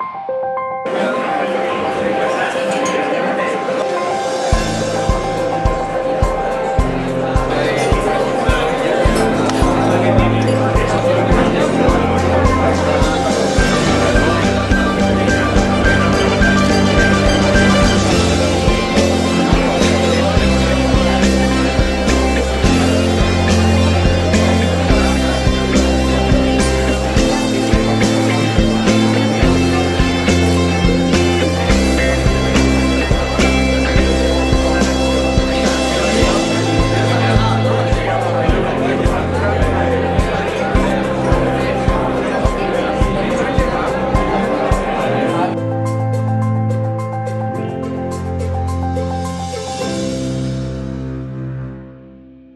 you.